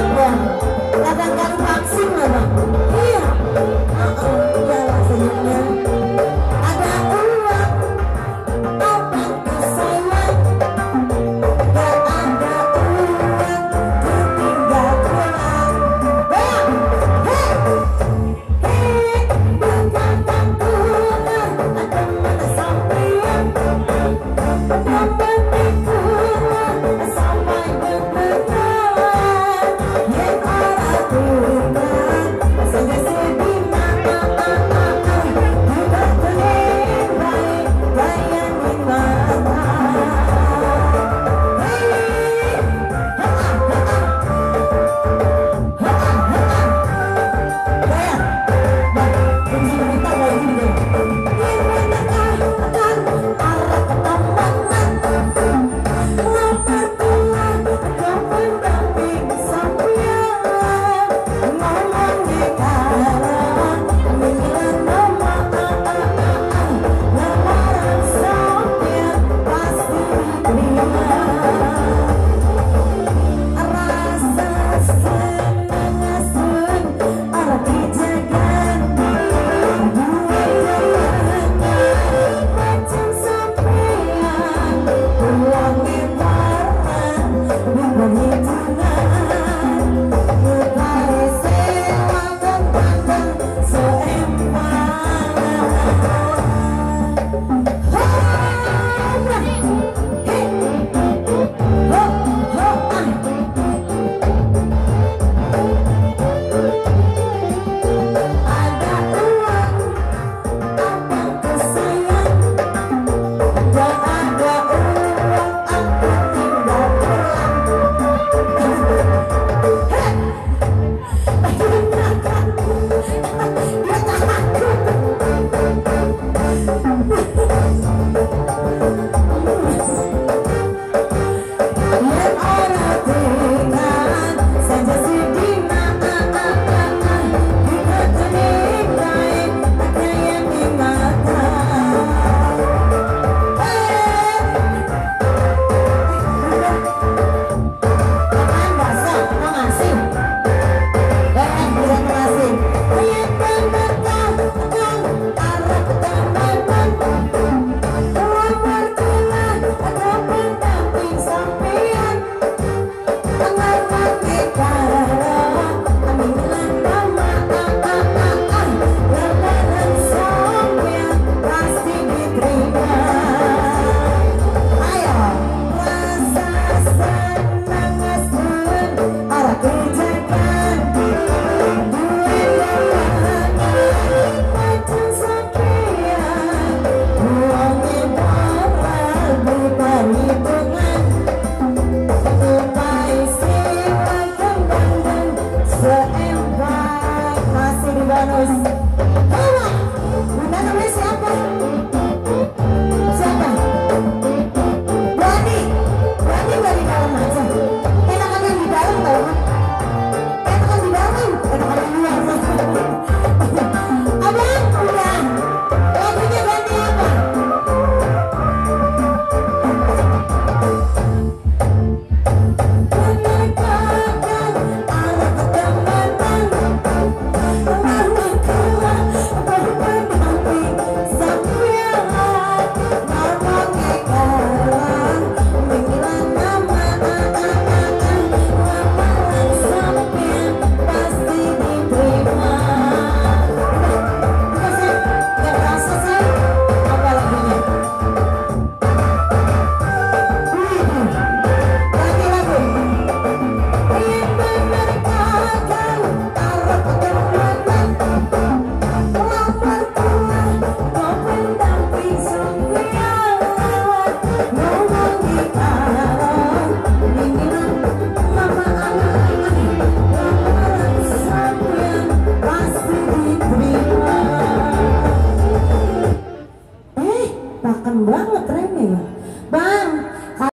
Ambon. Kadang-kadang